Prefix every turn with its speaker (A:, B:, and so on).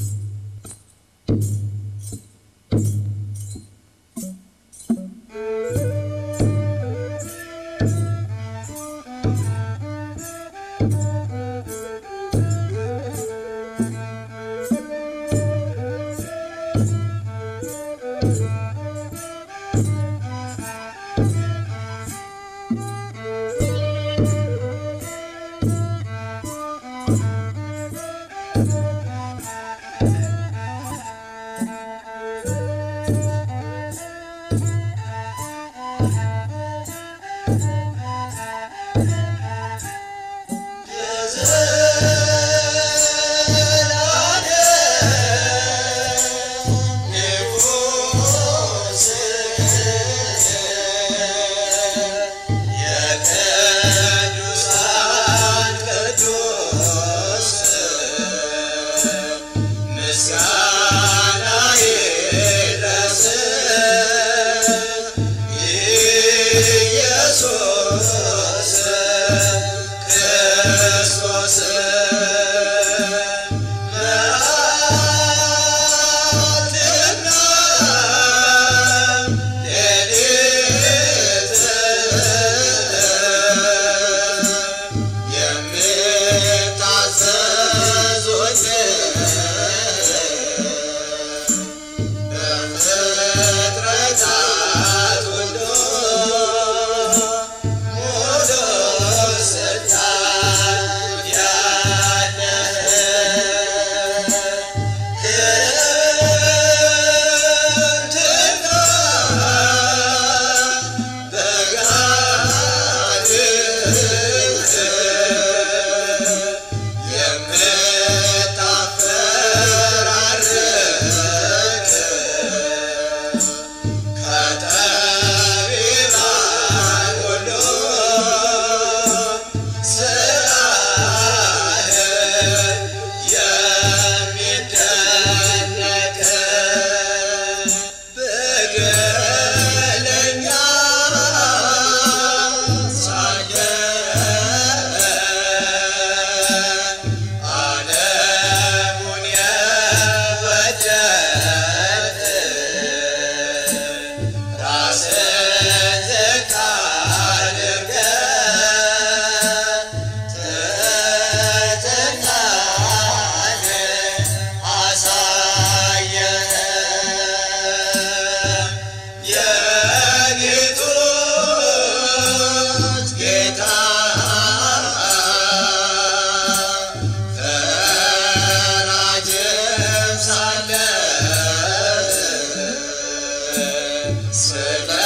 A: Thanks. Seven.